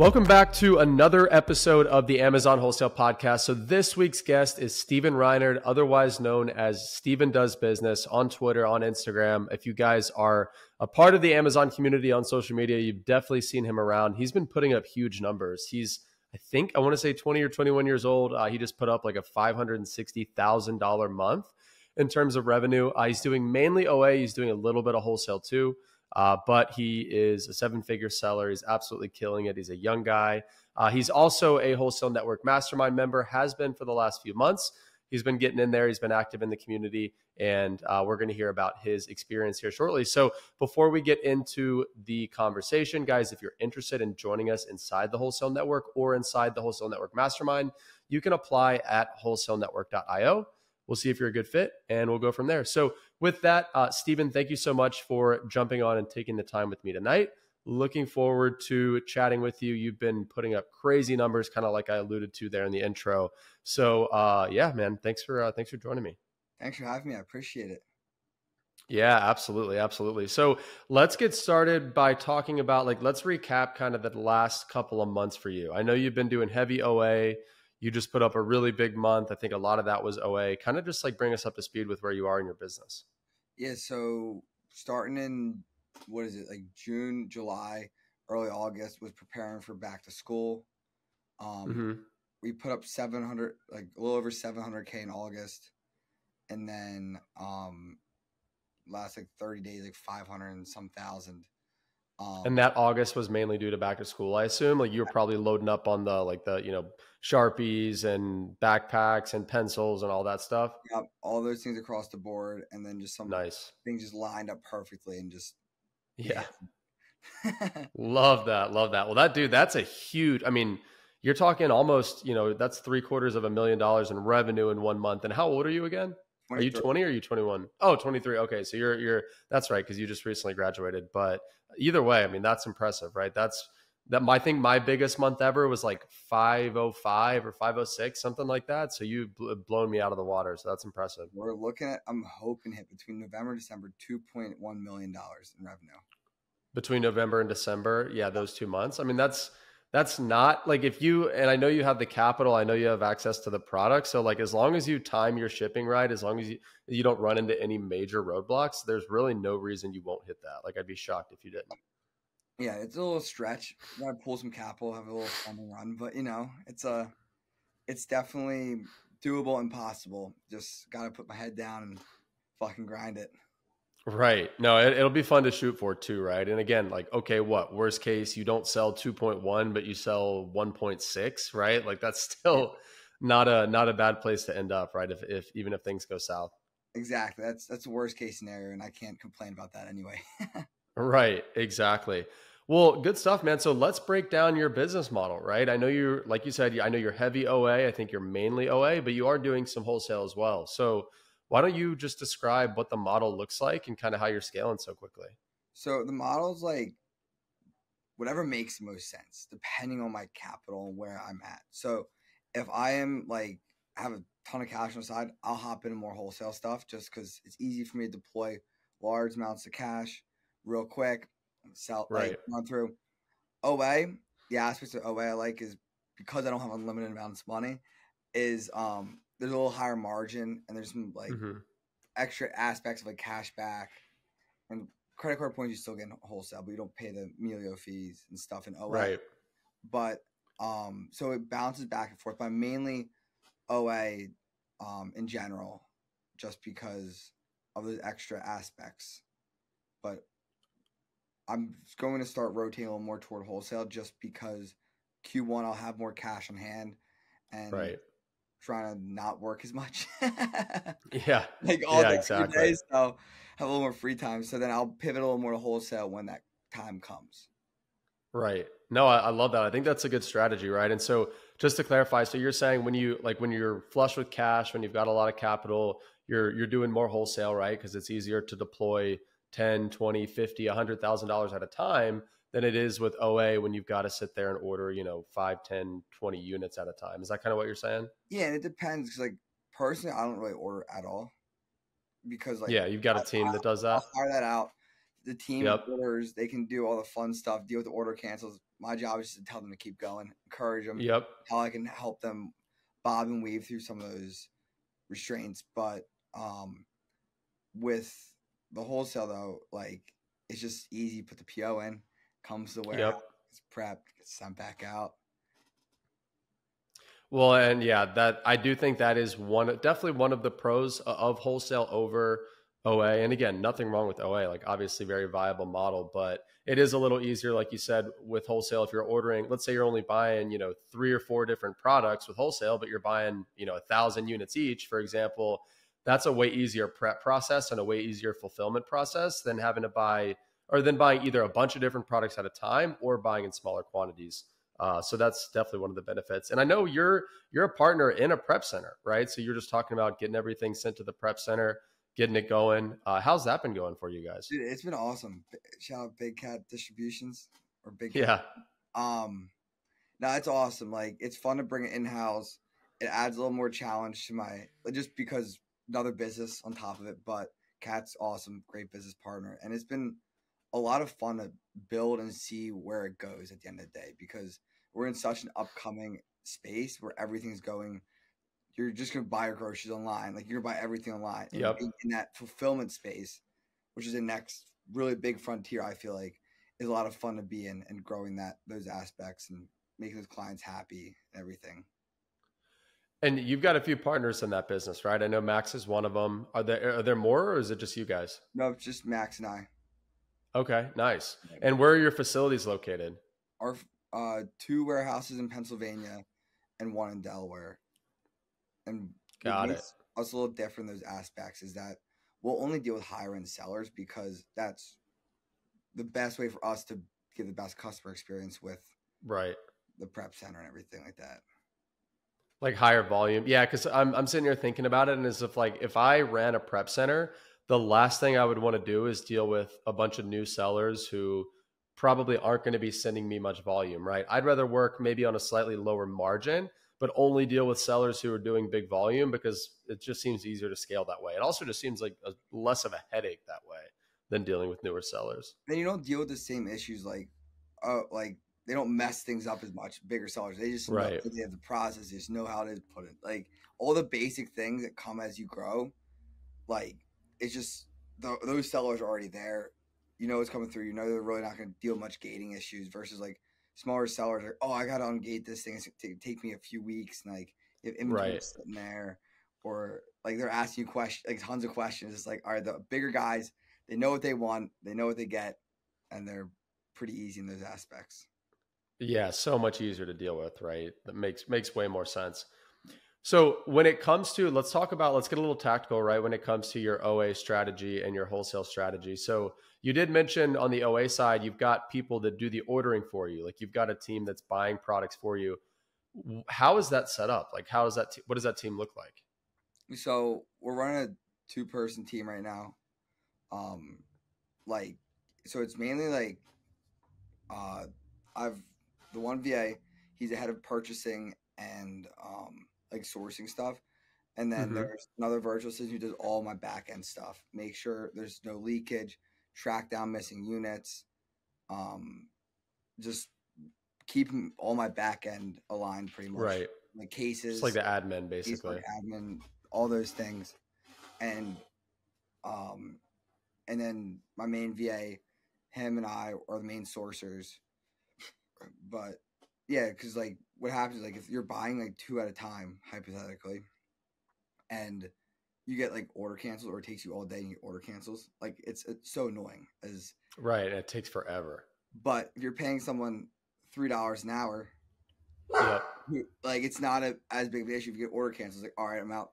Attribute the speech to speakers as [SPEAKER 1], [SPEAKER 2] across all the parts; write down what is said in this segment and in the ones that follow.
[SPEAKER 1] Welcome back to another episode of the Amazon Wholesale Podcast. So, this week's guest is Stephen Reinard, otherwise known as Stephen Does Business on Twitter, on Instagram. If you guys are a part of the Amazon community on social media, you've definitely seen him around. He's been putting up huge numbers. He's, I think, I want to say 20 or 21 years old. Uh, he just put up like a $560,000 month in terms of revenue. Uh, he's doing mainly OA, he's doing a little bit of wholesale too. Uh, but he is a seven figure seller. He's absolutely killing it. He's a young guy. Uh, he's also a wholesale network mastermind member, has been for the last few months. He's been getting in there. He's been active in the community, and uh, we're going to hear about his experience here shortly. So, before we get into the conversation, guys, if you're interested in joining us inside the Wholesale Network or inside the Wholesale Network Mastermind, you can apply at wholesalenetwork.io. We'll see if you're a good fit, and we'll go from there. So, with that, uh, Stephen, thank you so much for jumping on and taking the time with me tonight. Looking forward to chatting with you. You've been putting up crazy numbers, kind of like I alluded to there in the intro. So, uh, yeah, man, thanks for uh, thanks for joining me.
[SPEAKER 2] Thanks for having me. I appreciate it.
[SPEAKER 1] Yeah, absolutely, absolutely. So let's get started by talking about like let's recap kind of the last couple of months for you. I know you've been doing heavy OA. You just put up a really big month. I think a lot of that was OA. Kind of just like bring us up to speed with where you are in your business.
[SPEAKER 2] Yeah. So starting in what is it like June, July, early August was preparing for back to school. Um, mm-hmm. We put up 700, like a little over 700K in August. And then um, last like 30 days, like 500 and some thousand
[SPEAKER 1] um, and that August was mainly due to back to school, I assume. Like you were probably loading up on the like the you know sharpies and backpacks and pencils and all that stuff.
[SPEAKER 2] Yep, all those things across the board, and then just some
[SPEAKER 1] nice
[SPEAKER 2] things just lined up perfectly and just
[SPEAKER 1] yeah. love that, love that. Well, that dude, that's a huge. I mean, you're talking almost you know that's three quarters of a million dollars in revenue in one month. And how old are you again? Are you 20 or are you 21? Oh, 23. Okay. So you're, you're, that's right. Cause you just recently graduated. But either way, I mean, that's impressive, right? That's, that my thing, my biggest month ever was like 505 or 506, something like that. So you've blown me out of the water. So that's impressive.
[SPEAKER 2] We're looking at, I'm hoping hit between November and December, $2.1 million in revenue.
[SPEAKER 1] Between November and December. Yeah. Those two months. I mean, that's, that's not like if you and I know you have the capital, I know you have access to the product. So like as long as you time your shipping right, as long as you you don't run into any major roadblocks, there's really no reason you won't hit that. Like I'd be shocked if you didn't.
[SPEAKER 2] Yeah, it's a little stretch. You gotta pull some capital, have a little fun and run, but you know, it's a it's definitely doable and possible. Just gotta put my head down and fucking grind it.
[SPEAKER 1] Right. No, it, will be fun to shoot for too, right? And again, like, okay, what worst case you don't sell 2.1, but you sell 1.6, right? Like that's still not a not a bad place to end up, right? If if even if things go south.
[SPEAKER 2] Exactly. That's that's the worst case scenario, and I can't complain about that anyway.
[SPEAKER 1] right. Exactly. Well, good stuff, man. So let's break down your business model, right? I know you're, like you said, I know you're heavy OA. I think you're mainly OA, but you are doing some wholesale as well. So why don't you just describe what the model looks like and kind of how you're scaling so quickly?
[SPEAKER 2] So the model's like whatever makes the most sense, depending on my capital and where I'm at. So if I am like have a ton of cash on the side, I'll hop into more wholesale stuff just because it's easy for me to deploy large amounts of cash real quick, sell right. like run through. OA, the aspects of OA I like is because I don't have unlimited amounts of money, is um there's a little higher margin and there's some like mm-hmm. extra aspects of like cash back and credit card points you still get in wholesale, but you don't pay the Melio fees and stuff in OA. Right. But um, so it bounces back and forth, but mainly OA um, in general, just because of the extra aspects. But I'm going to start rotating a little more toward wholesale just because Q1 I'll have more cash on hand and right trying to not work as much.
[SPEAKER 1] yeah.
[SPEAKER 2] Like all yeah, the exactly. days. So have a little more free time. So then I'll pivot a little more to wholesale when that time comes.
[SPEAKER 1] Right. No, I, I, love that. I think that's a good strategy, right? And so just to clarify, so you're saying when you like when you're flush with cash, when you've got a lot of capital, you're you're doing more wholesale, right? Because it's easier to deploy 10, 20, 50, $100,000 at a time than it is with OA when you've got to sit there and order, you know, 5, 10, 20 units at a time. Is that kind of what you're saying?
[SPEAKER 2] Yeah, and it depends. Cause like personally, I don't really order at all because like
[SPEAKER 1] yeah, you've got a team
[SPEAKER 2] I,
[SPEAKER 1] that does that.
[SPEAKER 2] I'll fire that out. the team yep. orders, they can do all the fun stuff, deal with the order cancels. My job is to tell them to keep going, encourage them.
[SPEAKER 1] Yep.
[SPEAKER 2] How I can help them bob and weave through some of those restraints. But um, with the wholesale though, like it's just easy. Put the PO in, comes to the warehouse, yep. it's prepped, gets sent back out.
[SPEAKER 1] Well, and yeah, that I do think that is one definitely one of the pros of wholesale over OA. And again, nothing wrong with OA, like obviously very viable model, but it is a little easier, like you said, with wholesale. If you're ordering, let's say you're only buying, you know, three or four different products with wholesale, but you're buying, you know, a thousand units each, for example, that's a way easier prep process and a way easier fulfillment process than having to buy or then buying either a bunch of different products at a time or buying in smaller quantities. Uh, so that's definitely one of the benefits. And I know you're you're a partner in a prep center, right? So you're just talking about getting everything sent to the prep center, getting it going. Uh, how's that been going for you guys?
[SPEAKER 2] Dude, it's been awesome. Shout out Big Cat Distributions or Big
[SPEAKER 1] Cat.
[SPEAKER 2] Yeah. Um, no, it's awesome. Like it's fun to bring it in house. It adds a little more challenge to my just because another business on top of it. But Cat's awesome, great business partner, and it's been a lot of fun to build and see where it goes at the end of the day because we're in such an upcoming space where everything's going. You're just gonna buy your groceries online, like you're gonna buy everything online.
[SPEAKER 1] Yep.
[SPEAKER 2] in that fulfillment space, which is the next really big frontier, I feel like is a lot of fun to be in and growing that those aspects and making those clients happy and everything.
[SPEAKER 1] And you've got a few partners in that business, right? I know Max is one of them. Are there are there more, or is it just you guys?
[SPEAKER 2] No, just Max and I.
[SPEAKER 1] Okay, nice. And where are your facilities located?
[SPEAKER 2] Our uh, two warehouses in Pennsylvania and one in Delaware. And
[SPEAKER 1] got it.
[SPEAKER 2] Us a little different in those aspects is that we'll only deal with higher end sellers because that's the best way for us to give the best customer experience with
[SPEAKER 1] right
[SPEAKER 2] the prep center and everything like that.
[SPEAKER 1] Like higher volume, yeah. Because I'm I'm sitting here thinking about it, and as if like if I ran a prep center, the last thing I would want to do is deal with a bunch of new sellers who probably aren't going to be sending me much volume, right? I'd rather work maybe on a slightly lower margin, but only deal with sellers who are doing big volume because it just seems easier to scale that way. It also just seems like a, less of a headache that way than dealing with newer sellers.
[SPEAKER 2] Then you don't deal with the same issues like, uh, like they don't mess things up as much. Bigger sellers, they just
[SPEAKER 1] right.
[SPEAKER 2] they have the process, they just know how to put it. Like all the basic things that come as you grow, like it's just the, those sellers are already there. You know it's coming through. You know they're really not going to deal much gating issues versus like smaller sellers are. Oh, I got to ungate this thing. It's going to take me a few weeks. And like if inventory right. sitting there, or like they're asking you questions, like tons of questions. It's like, all right, the bigger guys, they know what they want, they know what they get, and they're pretty easy in those aspects.
[SPEAKER 1] Yeah, so much easier to deal with, right? That makes makes way more sense. So when it comes to let's talk about let's get a little tactical, right? When it comes to your OA strategy and your wholesale strategy. So you did mention on the OA side, you've got people that do the ordering for you. Like you've got a team that's buying products for you. How is that set up? Like how is that what does that team look like?
[SPEAKER 2] So we're running a two person team right now. Um like so it's mainly like uh I've the one VA, he's the head of purchasing and um like sourcing stuff. And then mm-hmm. there's another virtual assistant who does all my back end stuff. Make sure there's no leakage, track down missing units, um, just keep all my back end aligned pretty much.
[SPEAKER 1] Right.
[SPEAKER 2] Like cases.
[SPEAKER 1] It's like the admin basically.
[SPEAKER 2] Like admin, all those things. And um and then my main VA, him and I are the main sourcers. But yeah, because like what happens like if you're buying like two at a time, hypothetically, and you get like order cancels or it takes you all day and you order cancels, like it's, it's so annoying as
[SPEAKER 1] right. It takes forever.
[SPEAKER 2] But if you're paying someone three dollars an hour,
[SPEAKER 1] yep.
[SPEAKER 2] like it's not a, as big of an issue if you get order cancels. Like all right, I'm out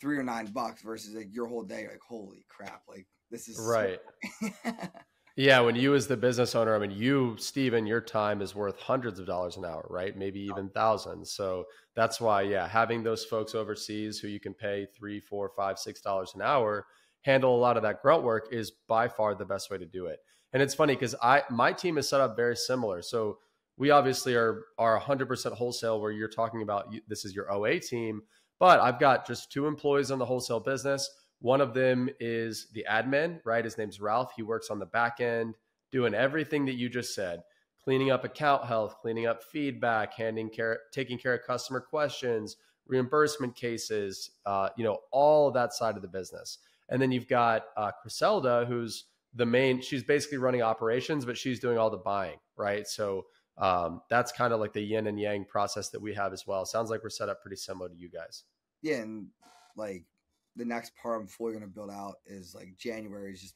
[SPEAKER 2] three or nine bucks versus like your whole day. Like holy crap! Like this is
[SPEAKER 1] right. So- Yeah, when you as the business owner, I mean, you, Stephen, your time is worth hundreds of dollars an hour, right? Maybe even thousands. So that's why, yeah, having those folks overseas who you can pay three, four, five, six dollars an hour handle a lot of that grunt work is by far the best way to do it. And it's funny because I my team is set up very similar. So we obviously are are 100% wholesale where you're talking about this is your OA team, but I've got just two employees in the wholesale business One of them is the admin, right? His name's Ralph. He works on the back end, doing everything that you just said cleaning up account health, cleaning up feedback, handing care, taking care of customer questions, reimbursement cases, uh, you know, all of that side of the business. And then you've got uh, Criselda, who's the main, she's basically running operations, but she's doing all the buying, right? So um, that's kind of like the yin and yang process that we have as well. Sounds like we're set up pretty similar to you guys.
[SPEAKER 2] Yeah. And like the next part I'm fully going to build out is like January is just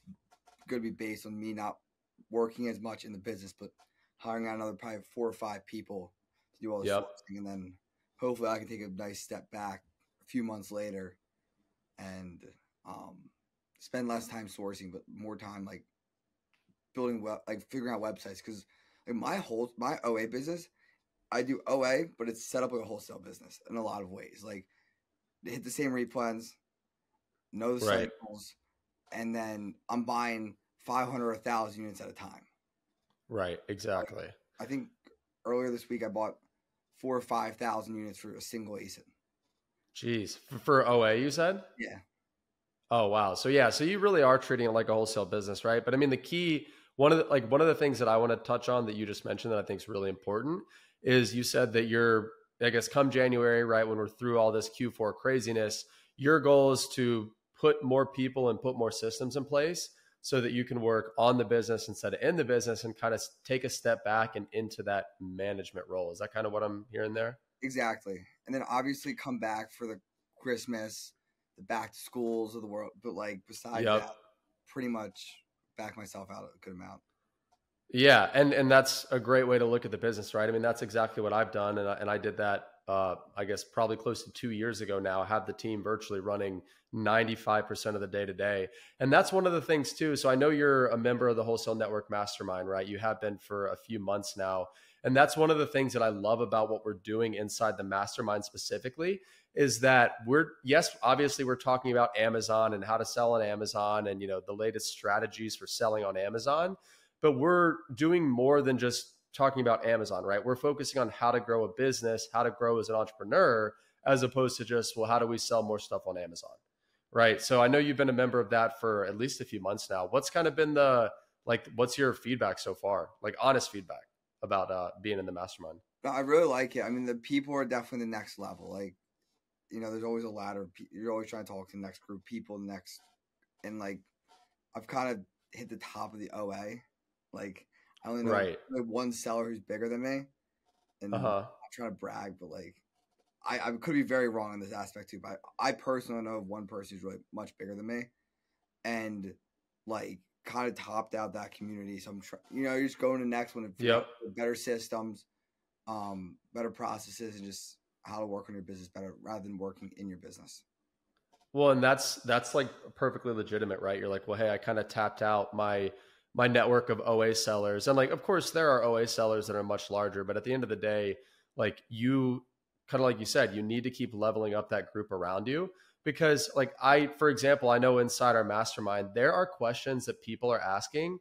[SPEAKER 2] going to be based on me not working as much in the business, but hiring out another probably four or five people to do all the yep. sourcing, and then hopefully I can take a nice step back a few months later and um, spend less time sourcing, but more time like building well, like figuring out websites because like my whole my OA business, I do OA, but it's set up like a wholesale business in a lot of ways. Like they hit the same replens, right. cycles, and then I'm buying 500 or 1,000 units at a time.
[SPEAKER 1] Right, exactly.
[SPEAKER 2] I think earlier this week I bought four or 5,000 units for a single ASIN.
[SPEAKER 1] Jeez. For, for OA, you said?
[SPEAKER 2] Yeah.
[SPEAKER 1] Oh, wow. So, yeah, so you really are treating it like a wholesale business, right? But I mean, the key, one of the, like, one of the things that I want to touch on that you just mentioned that I think is really important is you said that you're, I guess, come January, right, when we're through all this Q4 craziness, your goal is to put more people and put more systems in place so that you can work on the business instead of in the business and kind of take a step back and into that management role. Is that kind of what I'm hearing there?
[SPEAKER 2] Exactly. And then obviously come back for the Christmas, the back to schools of the world. But like besides yep. that, pretty much back myself out a good amount.
[SPEAKER 1] Yeah, and and that's a great way to look at the business, right? I mean, that's exactly what I've done, and I, and I did that uh, I guess probably close to two years ago now, have the team virtually running 95% of the day to day. And that's one of the things too. So I know you're a member of the Wholesale Network Mastermind, right? You have been for a few months now. And that's one of the things that I love about what we're doing inside the mastermind specifically is that we're, yes, obviously we're talking about Amazon and how to sell on Amazon and, you know, the latest strategies for selling on Amazon. But we're doing more than just talking about Amazon, right? We're focusing on how to grow a business, how to grow as an entrepreneur, as opposed to just, well, how do we sell more stuff on Amazon? Right. So I know you've been a member of that for at least a few months now. What's kind of been the, like, what's your feedback so far? Like, honest feedback about uh, being in the mastermind?
[SPEAKER 2] I really like it. I mean, the people are definitely the next level. Like, you know, there's always a ladder. You're always trying to talk to the next group, people, next, and like, I've kind of hit the top of the OA. Like, I only know right. one seller who's bigger than me, and uh-huh. I'm trying to brag, but like I, I could be very wrong in this aspect too. But I, I personally know of one person who's really much bigger than me, and like kind of topped out that community. So I'm trying, you know, you're just going to the next one.
[SPEAKER 1] Yep.
[SPEAKER 2] Better systems, um, better processes, and just how to work on your business better rather than working in your business.
[SPEAKER 1] Well, and that's that's like perfectly legitimate, right? You're like, well, hey, I kind of tapped out my my network of OA sellers. And like, of course, there are OA sellers that are much larger, but at the end of the day, like you kind of like you said, you need to keep leveling up that group around you because like I, for example, I know inside our mastermind, there are questions that people are asking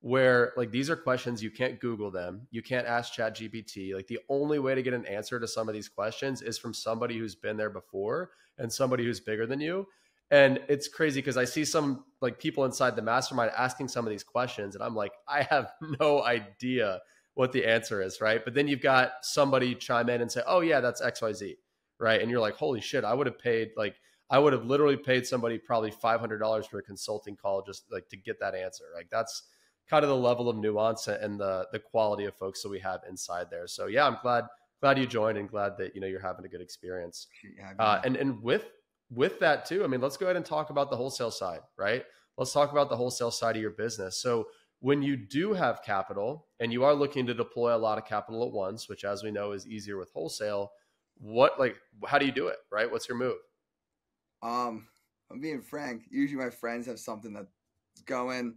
[SPEAKER 1] where like these are questions you can't Google them. You can't ask chat GPT. Like the only way to get an answer to some of these questions is from somebody who's been there before and somebody who's bigger than you. And it's crazy because I see some like people inside the mastermind asking some of these questions, and I'm like, I have no idea what the answer is, right? But then you've got somebody chime in and say, Oh, yeah, that's XYZ, right? And you're like, Holy shit, I would have paid like I would have literally paid somebody probably five hundred dollars for a consulting call just like to get that answer. Like that's kind of the level of nuance and the the quality of folks that we have inside there. So yeah, I'm glad glad you joined and glad that you know you're having a good experience. Uh, and and with with that too, I mean, let's go ahead and talk about the wholesale side, right? Let's talk about the wholesale side of your business. So when you do have capital and you are looking to deploy a lot of capital at once, which as we know is easier with wholesale, what like how do you do it, right? What's your move?
[SPEAKER 2] Um, I'm being frank. Usually my friends have something that's going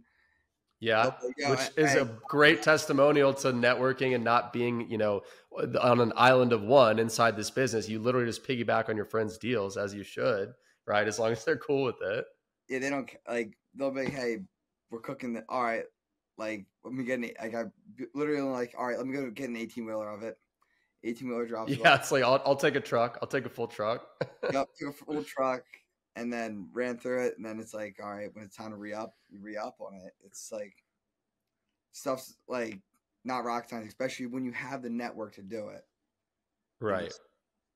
[SPEAKER 1] yeah, oh which is a great testimonial to networking and not being, you know, on an island of one inside this business. You literally just piggyback on your friends' deals as you should, right? As long as they're cool with it.
[SPEAKER 2] Yeah, they don't like. They'll be, hey, we're cooking the. All right, like let me get an. Like I literally like, all right, let me go get an eighteen wheeler of it. 18 wheeler drops.
[SPEAKER 1] Yeah, it's like I'll, I'll take a truck. I'll take a full truck.
[SPEAKER 2] yep, take a full truck. And then ran through it, and then it's like, all right, when it's time to re up, you re up on it. It's like stuff's like not rock science, especially when you have the network to do it.
[SPEAKER 1] Right.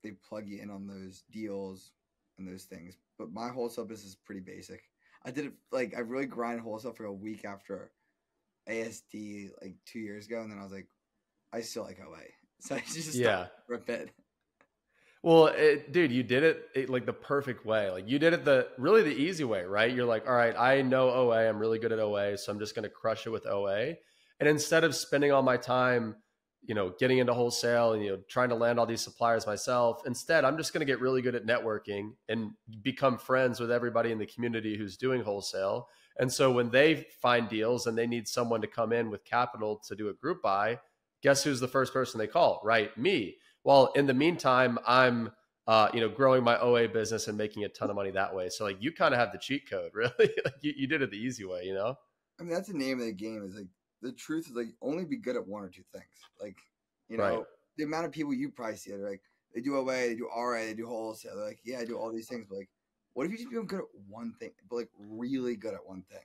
[SPEAKER 2] They plug you in on those deals and those things. But my wholesale business is pretty basic. I did it like I really grind wholesale for a week after ASD like two years ago, and then I was like, I still like OA, so I just
[SPEAKER 1] yeah
[SPEAKER 2] rip it.
[SPEAKER 1] Well, it, dude, you did it, it, like the perfect way. Like you did it the really the easy way, right? You're like, all right, I know OA. I'm really good at OA, so I'm just going to crush it with OA. And instead of spending all my time, you know, getting into wholesale and you know trying to land all these suppliers myself, instead, I'm just going to get really good at networking and become friends with everybody in the community who's doing wholesale. And so when they find deals and they need someone to come in with capital to do a group buy, guess who's the first person they call? Right, me well, in the meantime, I'm uh, you know, growing my OA business and making a ton of money that way. So like you kind of have the cheat code, really. like you, you did it the easy way, you know?
[SPEAKER 2] I mean, that's the name of the game is like the truth is like only be good at one or two things. Like, you know, right. the amount of people you probably see are like they do OA, they do RA, they do wholesale. They're like, yeah, I do all these things, but like, what if you just become good at one thing, but like really good at one thing?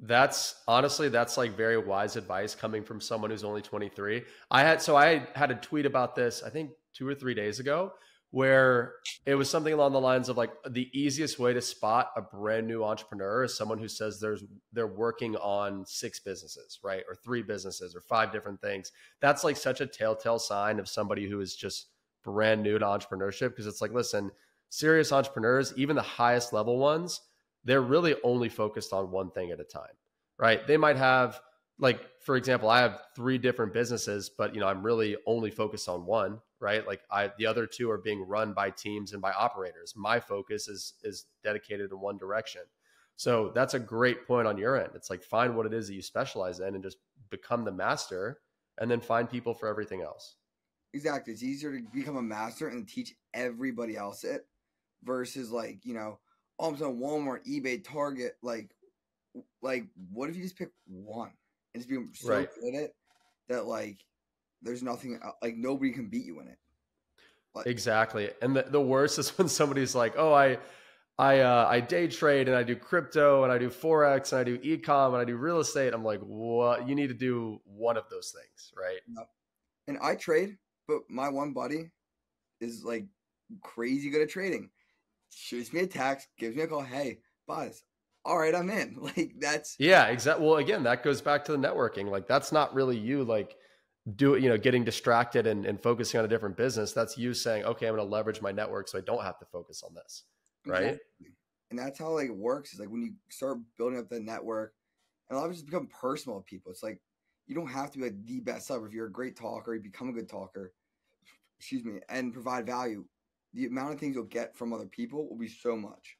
[SPEAKER 1] That's honestly, that's like very wise advice coming from someone who's only 23. I had, so I had a tweet about this, I think two or three days ago, where it was something along the lines of like the easiest way to spot a brand new entrepreneur is someone who says there's, they're working on six businesses, right? Or three businesses or five different things. That's like such a telltale sign of somebody who is just brand new to entrepreneurship. Cause it's like, listen, serious entrepreneurs, even the highest level ones, they're really only focused on one thing at a time, right? They might have like for example, I have three different businesses, but you know, I'm really only focused on one, right? Like I the other two are being run by teams and by operators. My focus is is dedicated in one direction. So that's a great point on your end. It's like find what it is that you specialize in and just become the master and then find people for everything else.
[SPEAKER 2] Exactly. It's easier to become a master and teach everybody else it versus like, you know, all of a sudden Walmart, eBay, Target, like, like what if you just pick one and just be so right. good at it that like there's nothing uh, like nobody can beat you in it.
[SPEAKER 1] Like, exactly, and the, the worst is when somebody's like, "Oh, I." I uh, I day trade and I do crypto and I do forex and I do ecom and I do real estate. I'm like, what? You need to do one of those things, right?
[SPEAKER 2] And I trade, but my one buddy is like crazy good at trading shoots me a text, gives me a call. Hey, boss, all right, I'm in. Like that's
[SPEAKER 1] yeah, exactly. Well, again, that goes back to the networking. Like that's not really you like do you know getting distracted and, and focusing on a different business. That's you saying, okay, I'm going to leverage my network so I don't have to focus on this, right? Exactly.
[SPEAKER 2] And that's how like it works. Is like when you start building up the network, and a lot of it just become personal with people. It's like you don't have to be like the best ever. If you're a great talker, you become a good talker. Excuse me, and provide value the amount of things you'll get from other people will be so much.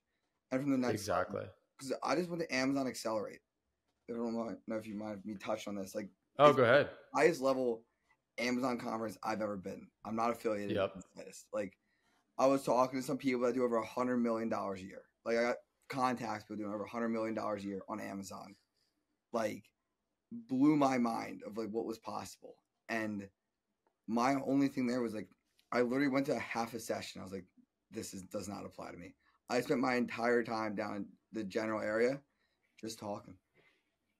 [SPEAKER 2] And from the next
[SPEAKER 1] exactly
[SPEAKER 2] because I just went to Amazon Accelerate. I don't know if you mind me touch on this. Like,
[SPEAKER 1] oh, go ahead.
[SPEAKER 2] Highest level Amazon conference I've ever been. I'm not affiliated.
[SPEAKER 1] Yep.
[SPEAKER 2] Like, I was talking to some people that do over a hundred million dollars a year. Like, I got contacts people doing over a hundred million dollars a year on Amazon. Like, blew my mind of like what was possible. And my only thing there was like I literally went to a half a session. I was like, this is does not apply to me. I spent my entire time down in the general area just talking.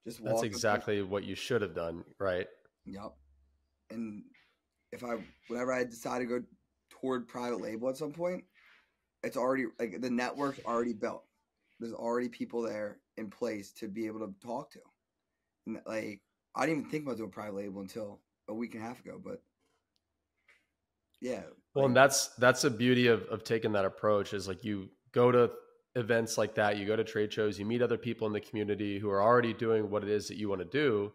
[SPEAKER 1] Just That's exactly what you should have done, right?
[SPEAKER 2] Yep. And if I whenever I decide to go toward private label at some point, it's already like the network's already built. There's already people there in place to be able to talk to. And like I didn't even think about doing private label until a week and a half ago, but yeah.
[SPEAKER 1] Well, and that's that's the beauty of of taking that approach is like you go to events like that, you go to trade shows, you meet other people in the community who are already doing what it is that you want to do.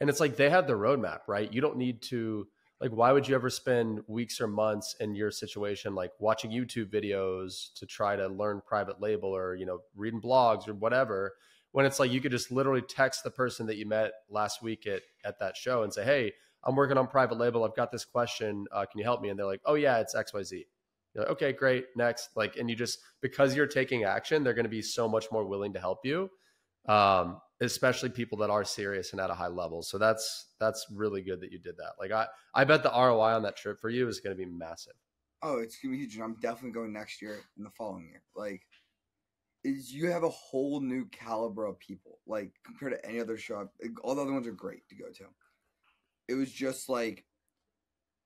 [SPEAKER 1] And it's like they have the roadmap, right? You don't need to like why would you ever spend weeks or months in your situation like watching YouTube videos to try to learn private label or, you know, reading blogs or whatever when it's like you could just literally text the person that you met last week at at that show and say, "Hey, I'm working on private label. I've got this question. Uh, can you help me? And they're like, oh yeah, it's X Y Z. You're like, okay, great. Next, like, and you just because you're taking action, they're going to be so much more willing to help you. Um, especially people that are serious and at a high level. So that's that's really good that you did that. Like I I bet the ROI on that trip for you is going to be massive.
[SPEAKER 2] Oh, it's gonna be huge, and I'm definitely going next year and the following year. Like, is you have a whole new caliber of people, like compared to any other show. All the other ones are great to go to. It was just like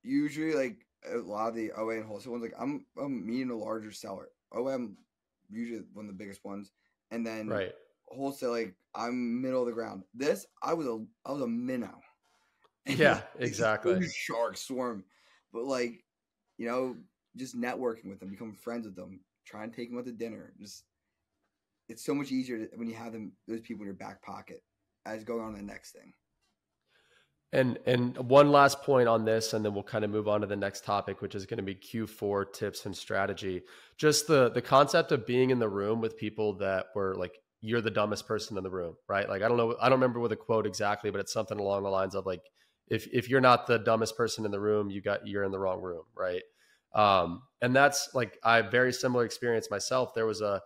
[SPEAKER 2] usually like a lot of the OA and wholesale ones. Like I'm, I'm meeting a larger seller. OA, I'm usually one of the biggest ones, and then
[SPEAKER 1] right
[SPEAKER 2] wholesale. Like I'm middle of the ground. This I was a I was a minnow.
[SPEAKER 1] Yeah, exactly.
[SPEAKER 2] Shark swarm, but like you know, just networking with them, become friends with them, try and take them out to dinner. Just it's so much easier to, when you have them those people in your back pocket as going on to the next thing.
[SPEAKER 1] And and one last point on this, and then we'll kind of move on to the next topic, which is going to be Q4 tips and strategy. Just the the concept of being in the room with people that were like you're the dumbest person in the room, right? Like I don't know, I don't remember what the quote exactly, but it's something along the lines of like if if you're not the dumbest person in the room, you got you're in the wrong room, right? Um, and that's like I have very similar experience myself. There was a,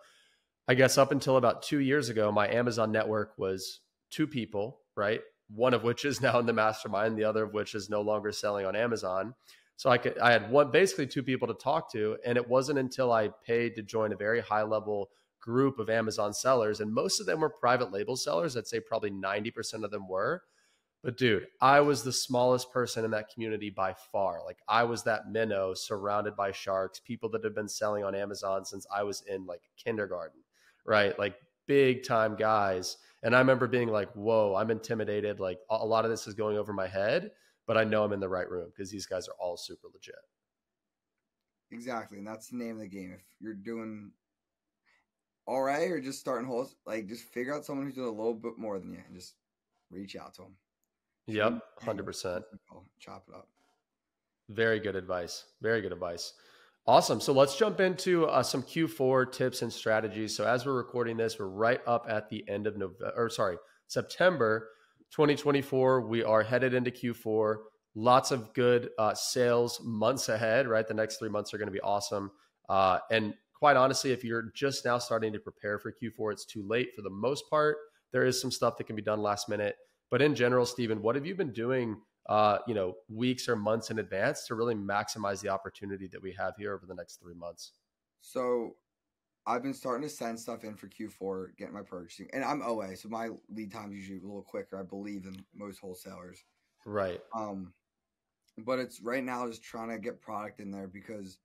[SPEAKER 1] I guess up until about two years ago, my Amazon network was two people, right? One of which is now in the mastermind, the other of which is no longer selling on Amazon. So I could I had one basically two people to talk to, and it wasn't until I paid to join a very high level group of Amazon sellers, and most of them were private label sellers. I'd say probably 90% of them were but dude, I was the smallest person in that community by far. Like I was that minnow surrounded by sharks, people that have been selling on Amazon since I was in like kindergarten, right? Like big time guys. And I remember being like, whoa, I'm intimidated. Like a lot of this is going over my head, but I know I'm in the right room because these guys are all super legit.
[SPEAKER 2] Exactly. And that's the name of the game. If you're doing all right or just starting holes, like just figure out someone who's doing a little bit more than you and just reach out to them.
[SPEAKER 1] Yep, hundred percent.
[SPEAKER 2] Chop it up.
[SPEAKER 1] Very good advice. Very good advice. Awesome. So let's jump into uh, some Q4 tips and strategies. So as we're recording this, we're right up at the end of November, or sorry, September 2024. We are headed into Q4. Lots of good uh, sales months ahead. Right, the next three months are going to be awesome. Uh, and quite honestly, if you're just now starting to prepare for Q4, it's too late for the most part. There is some stuff that can be done last minute. But in general, Stephen, what have you been doing, uh, you know, weeks or months in advance to really maximize the opportunity that we have here over the next three months?
[SPEAKER 2] So I've been starting to send stuff in for Q4, getting my purchasing, and I'm OA, so my lead time is usually a little quicker, I believe, than most wholesalers.
[SPEAKER 1] Right.
[SPEAKER 2] Um, but it's right now just trying to get product in there because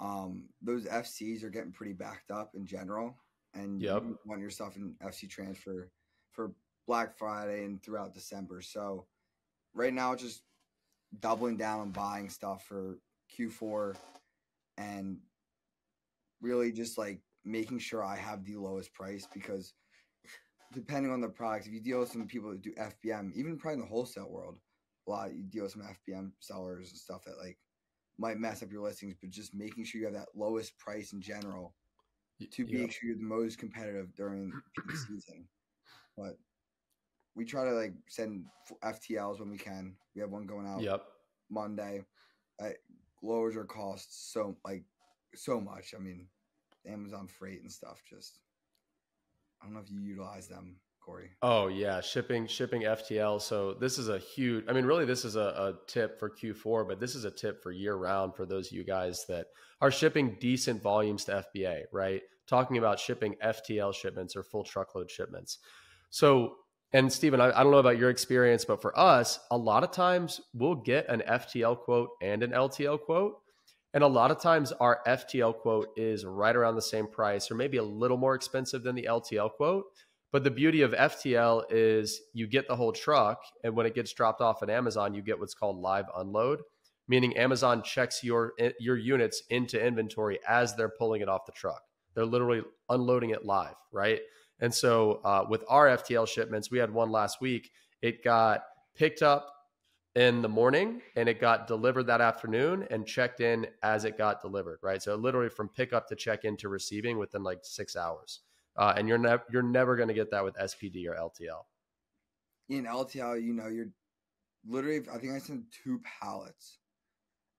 [SPEAKER 2] um those FCs are getting pretty backed up in general, and yep. you want your stuff in FC transfer for Black Friday and throughout December. So right now, just doubling down on buying stuff for Q4 and really just like making sure I have the lowest price because depending on the products, if you deal with some people that do FBM, even probably in the wholesale world, a lot you deal with some FBM sellers and stuff that like might mess up your listings, but just making sure you have that lowest price in general to yep. make sure you're the most competitive during peak season. But we try to like send FTLs when we can. We have one going out.
[SPEAKER 1] Yep.
[SPEAKER 2] Monday. It lowers our costs so like so much. I mean, Amazon freight and stuff. Just I don't know if you utilize them, Corey.
[SPEAKER 1] Oh yeah, shipping shipping FTL. So this is a huge. I mean, really, this is a, a tip for Q4, but this is a tip for year round for those of you guys that are shipping decent volumes to FBA. Right, talking about shipping FTL shipments or full truckload shipments. So and Stephen, I, I, don't know about your experience, but for us, a lot of times we'll get an FTL quote and an LTL quote. And a lot of times our FTL quote is right around the same price or maybe a little more expensive than the LTL quote. But the beauty of FTL is you get the whole truck. And when it gets dropped off at Amazon, you get what's called live unload, meaning Amazon checks your, eh, your units into inventory as they're pulling it off the truck. They're literally unloading it live, right? And so uh, with our FTL shipments, we had one last week. It got picked up in the morning and it got delivered that afternoon and checked in as it got delivered, right? So literally from pickup to check in to receiving within like six hours. Uh, and you're never you're never going to get that with SPD or LTL.
[SPEAKER 2] In LTL, you know, you're literally. I think I sent two pallets.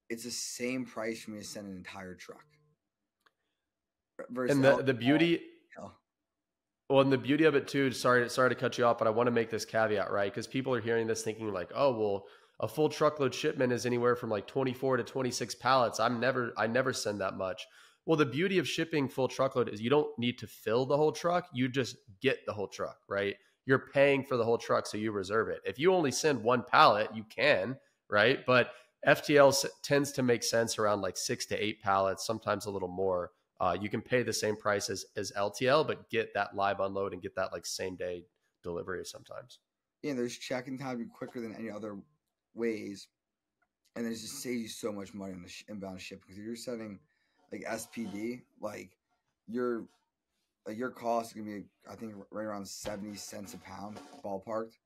[SPEAKER 2] It's the same price for me to send an entire truck.
[SPEAKER 1] Versus and the LTL, the beauty well, and the beauty of it too, sorry, sorry to cut you off, but I want to make this caveat, right? Because people are hearing this thinking like, oh, well, a full truckload shipment is anywhere from like 24 to 26 pallets. I'm never I never send that much. Well, the beauty of shipping full truckload is you don't need to fill the whole truck. You just get the whole truck, right? You're paying for the whole truck, so you reserve it. If you only send one pallet, you can, right? But FTL tends to make sense around like six to eight pallets, sometimes a little more. Uh, you can pay the same price as, as LTL, but get that live unload and get that like same day delivery sometimes.
[SPEAKER 2] Yeah, there's checking time quicker than any other ways, and it just saves you so much money on the sh- inbound shipping because if you're sending like SPD, like your like your cost is gonna be I think right around seventy cents a pound ballparked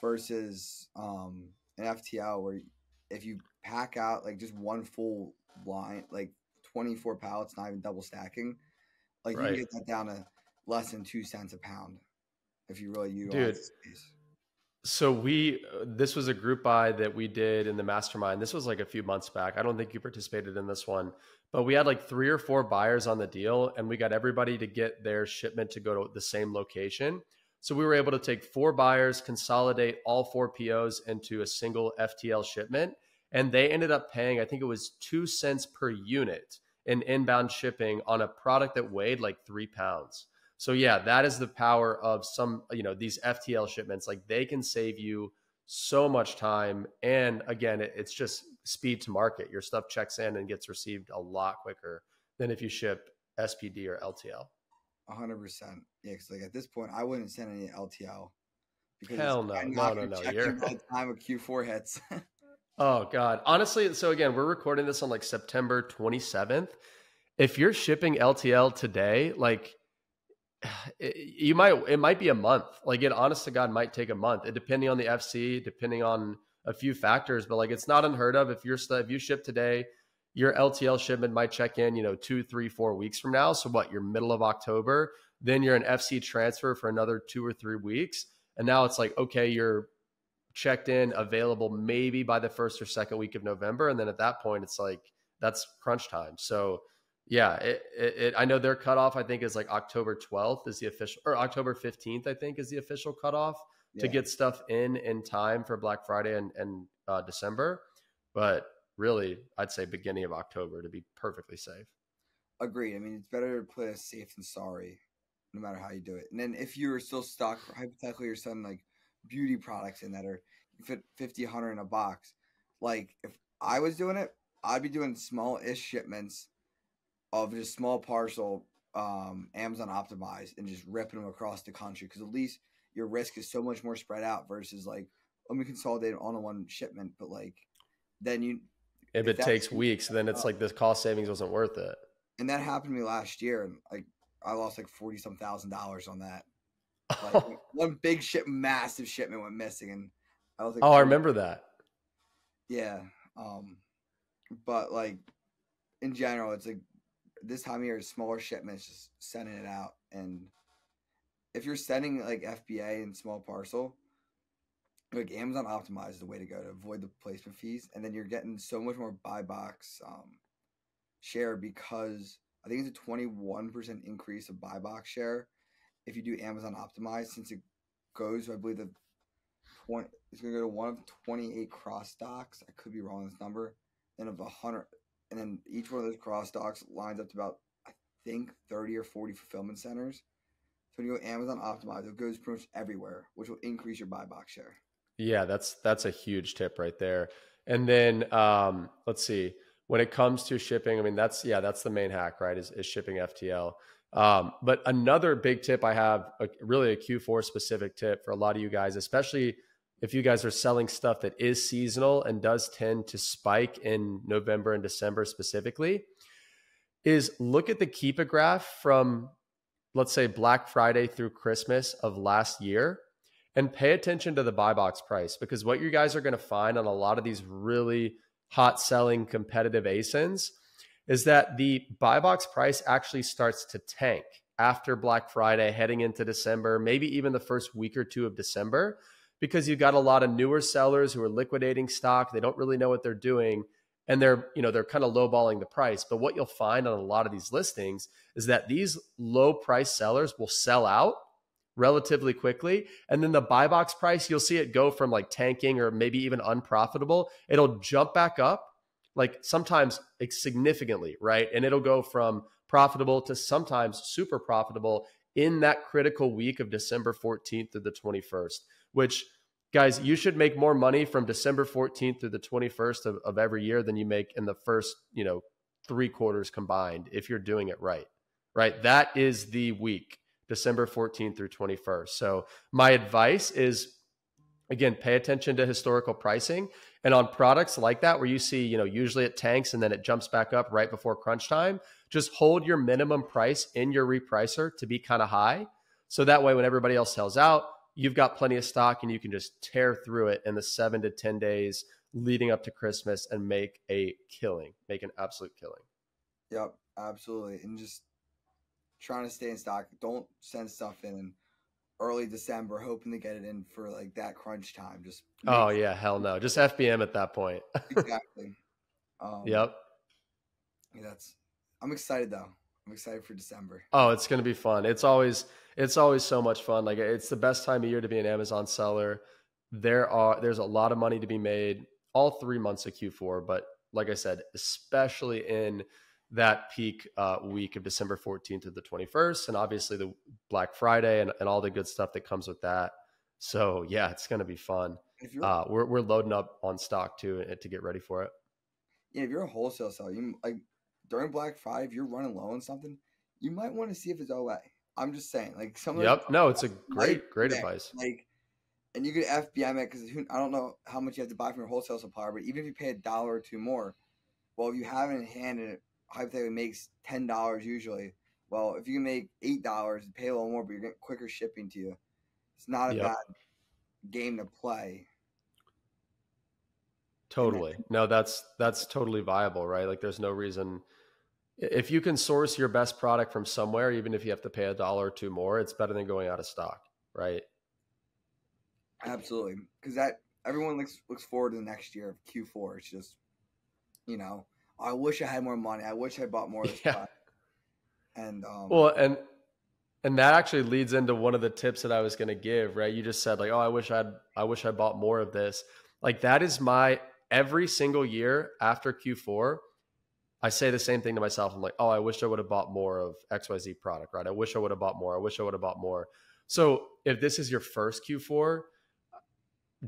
[SPEAKER 2] versus um an FTL where if you pack out like just one full line, like twenty four pallets, not even double stacking, like right. you can get that down to less than two cents a pound if you really utilize Dude, space.
[SPEAKER 1] So we uh, this was a group buy that we did in the mastermind. This was like a few months back. I don't think you participated in this one, but we had like three or four buyers on the deal and we got everybody to get their shipment to go to the same location. So we were able to take four buyers, consolidate all four POs into a single FTL shipment and they ended up paying I think it was 2 cents per unit in inbound shipping on a product that weighed like 3 pounds. So yeah, that is the power of some, you know, these FTL shipments. Like they can save you so much time. And again, it, it's just speed to market. Your stuff checks in and gets received a lot quicker than if you ship SPD or LTL.
[SPEAKER 2] hundred percent. Yeah, because like at this point, I wouldn't send any LTL.
[SPEAKER 1] Because Hell no, no, no, no. You're
[SPEAKER 2] by the time a Q4 hits.
[SPEAKER 1] Oh God. Honestly, so again, we're recording this on like September 27th. If you're shipping LTL today, like you might it might be a month. Like it honest to god might take a month. It, depending on the fc depending on a few factors but like it's not unheard of. If you're if you ship today your ltl shipment might check in you know two three four weeks from now. So what you're middle of october then you're an fc transfer for another two or three weeks. And now it's like okay you're checked in available maybe by the first or second week of november and then at that point it's like that's crunch time so yeah, it, it, it, I know their cutoff. I think is like October 12th is the official, or October 15th. I think is the official cutoff yeah. to get stuff in in time for Black Friday and, and uh, December. But really, I'd say beginning of October to be perfectly safe.
[SPEAKER 2] Agreed. I mean, it's better to play safe than sorry, no matter how you do it. And then if you're still stuck, hypothetically, you're selling like beauty products in that are you fit 50, 100 in a box. Like if I was doing it, I'd be doing small-ish shipments of just small parcel um, Amazon optimized and just ripping them across the country because at least your risk is so much more spread out versus like let me consolidate on a one shipment, but like then you
[SPEAKER 1] if, if it takes weeks, then it's like this cost savings wasn't worth it.
[SPEAKER 2] And that happened to me last year, and like I lost like forty some thousand dollars on that. Like one big ship, massive shipment went missing, and
[SPEAKER 1] I was like, "Oh, I remember that."
[SPEAKER 2] Yeah, um, but like in general, it's like this time of year, smaller shipments, just sending it out. And if you're sending like FBA and small parcel, like Amazon Optimize is the way to go to avoid the placement fees, and then you're getting so much more buy box um, share because I think it's a 21% increase of buy box share if you do Amazon Optimize since it goes, I believe the 20, it's going to go to one of 28 cross docks. I could be wrong on this number. Then of a 100, and then each one of those cross docks lines up to about I think thirty or forty fulfillment centers. So when you go Amazon Optimize, it goes pretty much everywhere, which will increase your buy box share.
[SPEAKER 1] Yeah, that's that's a huge tip right there. And then um, let's see, when it comes to shipping, I mean that's yeah, that's the main hack, right? Is, is shipping FTL. Um, but another big tip I have, a, really a Q4 specific tip for a lot of you guys, especially if you guys are selling stuff that is seasonal and does tend to spike in November and December specifically, is look at the Keepa graph from, let's say, Black Friday through Christmas of last year and pay attention to the buy box price because what you guys are going to find on a lot of these really hot selling competitive ASINs is that the buy box price actually starts to tank after Black Friday, heading into December, maybe even the first week or two of December because you've got a lot of newer sellers who are liquidating stock. They don't really know what they're doing and they're, you know, they're kind of lowballing the price. But what you'll find on a lot of these listings is that these low price sellers will sell out relatively quickly. And then the buy box price, you'll see it go from like tanking or maybe even unprofitable. It'll jump back up, like sometimes significantly, right? And it'll go from profitable to sometimes super profitable in that critical week of December 14th through the 21st, which guys, you should make more money from December 14th through the 21st of, of every year than you make in the first, you know, three quarters combined if you're doing it right. Right. That is the week, December 14th through 21st. So my advice is again, pay attention to historical pricing. And on products like that, where you see, you know, usually it tanks and then it jumps back up right before crunch time, just hold your minimum price in your repricer to be kind of high. So that way, when everybody else sells out, you've got plenty of stock and you can just tear through it in the seven to 10 days leading up to Christmas and make a killing, make an absolute killing.
[SPEAKER 2] Yep, absolutely. And just trying to stay in stock. Don't send stuff in early December hoping to get it in for like that crunch time. Just
[SPEAKER 1] Oh yeah, hell no. Just FBM at that point.
[SPEAKER 2] exactly.
[SPEAKER 1] Um, yep.
[SPEAKER 2] Yeah, that's I'm excited though. I'm excited for December.
[SPEAKER 1] Oh, it's gonna be fun. It's always it's always so much fun. Like it's the best time of year to be an Amazon seller. There are there's a lot of money to be made all three months of Q4, but like I said, especially in that peak uh, week of December 14th to the 21st, and obviously the Black Friday and, and all the good stuff that comes with that. So yeah, it's going to be fun. Uh, we're we're loading up on stock too eh, to get ready for it.
[SPEAKER 2] Yeah, if you're a wholesale seller, you like during Black Friday, if you're running low on something, you might want to see if it's OA. I'm just saying, like some.
[SPEAKER 1] Yep. No, it's a great, great advice.
[SPEAKER 2] Like, and you could FBM it because I don't know how much you have to buy from your wholesale supplier, but even if you pay a dollar or two more, well, if you have it in hand and it hypothetically makes ten dollars usually, well, if you can make eight dollars, pay a little more, but you're getting quicker shipping to you. It's not a yep. bad game to play.
[SPEAKER 1] Totally. No, that's that's totally viable, right? Like there's no reason if you can source your best product from somewhere, even if you have to pay a dollar or two more, it's better than going out of stock, right?
[SPEAKER 2] Absolutely, because that everyone looks looks forward to the next year of Q4. It's just, you know, I wish I had more money. I wish I bought more. Of this yeah. And um,
[SPEAKER 1] well, and and that actually leads into one of the tips that I was going to give. Right, you just said like, oh, I wish I'd I wish I bought more of this. Like that is my every single year after Q4 I say the same thing to myself. I'm like, oh, I wish I would have bought more of XYZ product, right? I wish I would have bought more. I wish I would have bought more. So if this is your first Q4,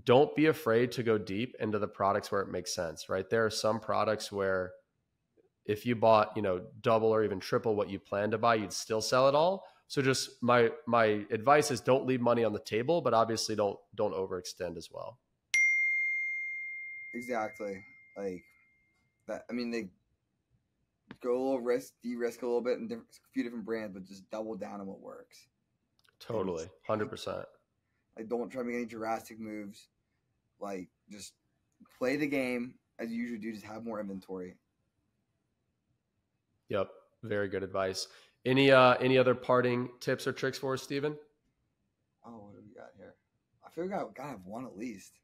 [SPEAKER 1] don't be afraid to go deep into the products where it makes sense, right? There are some products where if you bought, you know, double or even triple what you plan to buy, you'd still sell it all. So just my my advice is don't leave money on the table, but obviously don't don't overextend as well.
[SPEAKER 2] Exactly. Like that I mean they go a little risk, de-risk a little bit, and a few different brands, but just double down on what works.
[SPEAKER 1] Totally, hundred percent.
[SPEAKER 2] Like, don't try to make any drastic moves. Like, just play the game as you usually do. Just have more inventory.
[SPEAKER 1] Yep, very good advice. Any uh any other parting tips or tricks for us, Stephen?
[SPEAKER 2] Oh, what do we got here? I feel like I gotta have one at least.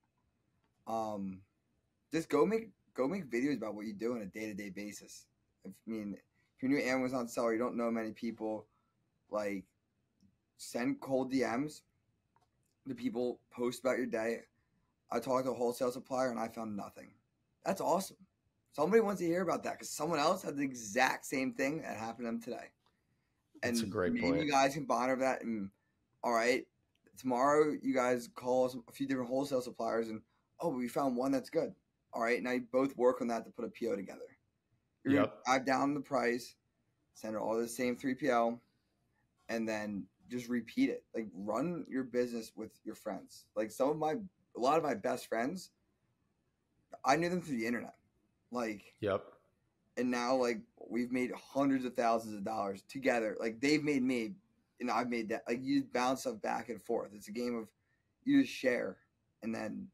[SPEAKER 2] Um, just go make go make videos about what you do on a day to day basis. I mean, if you're new Amazon seller, you don't know many people, like send cold DMs to people, post about your day. I talked to a wholesale supplier and I found nothing. That's awesome. Somebody wants to hear about that because someone else had the exact same thing that happened to them today. And
[SPEAKER 1] That's a great
[SPEAKER 2] maybe
[SPEAKER 1] point.
[SPEAKER 2] you guys can bond over that. And all right, tomorrow you guys call a few different wholesale suppliers and oh, we found one that's good. All right, now you both work on that to put a PO together. You're yep. drive down the price, send all the same 3PL, and then just repeat it. Like run your business with your friends. Like some of my a lot of my best friends, I knew them through the internet. Like
[SPEAKER 1] Yep.
[SPEAKER 2] And now like we've made hundreds of thousands of dollars together. Like they've made me and I've made that like you bounce stuff back and forth. It's a game of you just share and then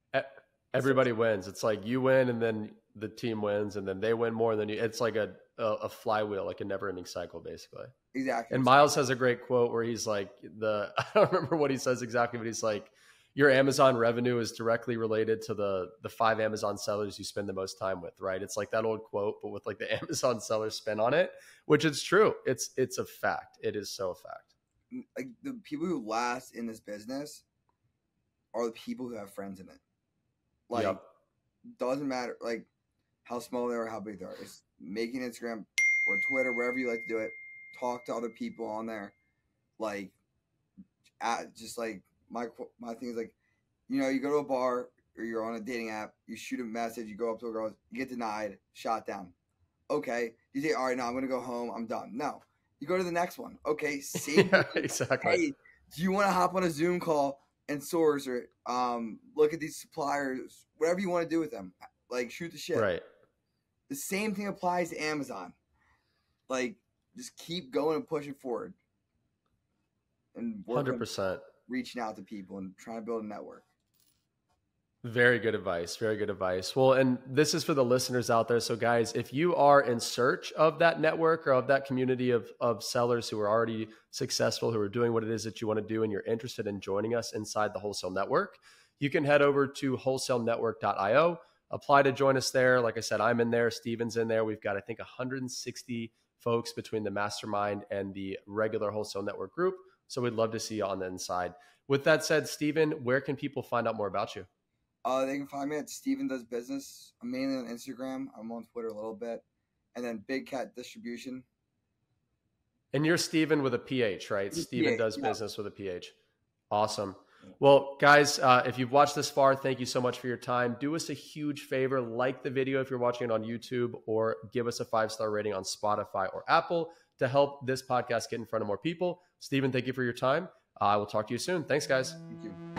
[SPEAKER 1] everybody wins. It's like you win and then the team wins and then they win more than you. It's like a, a, a flywheel, like a never ending cycle, basically.
[SPEAKER 2] Exactly.
[SPEAKER 1] And Miles has a great quote where he's like, the, I don't remember what he says exactly, but he's like, your Amazon revenue is directly related to the the five Amazon sellers you spend the most time with, right? It's like that old quote, but with like the Amazon seller spin on it, which is true. It's it's a fact. It is so a fact.
[SPEAKER 2] Mm, like the people who last in this business are the people who have friends in it. Like
[SPEAKER 1] Yep.
[SPEAKER 2] doesn't matter like how small they are, how big they are. It's making Instagram or Twitter, wherever you like to do it. Talk to other people on there. Like, at, just like my my thing is like, you know, you go to a bar or you're on a dating app, you shoot a message, you go up to a girl, you get denied, shot down. Okay, you say, all right, now I'm gonna go home, I'm done. No, you go to the next one. Okay, see,
[SPEAKER 1] yeah, exactly.
[SPEAKER 2] hey, do you want to hop on a Zoom call and source or um, look at these suppliers, whatever you want to do with them? Like shoot the shit.
[SPEAKER 1] Right.
[SPEAKER 2] The same thing applies to Amazon. Like just keep going and pushing forward, and
[SPEAKER 1] Hundred percent.
[SPEAKER 2] Reaching out to people and trying to build a network.
[SPEAKER 1] Very good advice. Very good advice. Well, and this is for the listeners out there. So, guys, if you are in search of that network or of that community of, of sellers who are already successful, who are doing what it is that you want to do, and you're interested in joining us inside the wholesale network, you can head over to wholesalenetwork.io, apply to join us there. Like I said, I'm in there, Stephen's in there. We've got, I think, 160 folks between the mastermind and the regular wholesale network group. So, we'd love to see you on the inside. With that said, Stephen, where can people find out more about you?
[SPEAKER 2] Uh, they can find me at Stephen Does Business. I'm mainly on Instagram. I'm on Twitter a little bit, and then Big Cat Distribution.
[SPEAKER 1] And you're Stephen with a PH, right?
[SPEAKER 2] Stephen
[SPEAKER 1] does
[SPEAKER 2] yeah.
[SPEAKER 1] business with a PH. Awesome. Well, guys, uh, if you've watched this far, thank you so much for your time. Do us a huge favor like the video if you're watching it on YouTube, or give us a five star rating on Spotify or Apple to help this podcast get in front of more people. Stephen, thank you for your time. I will talk to you soon. Thanks, guys.
[SPEAKER 2] Thank you.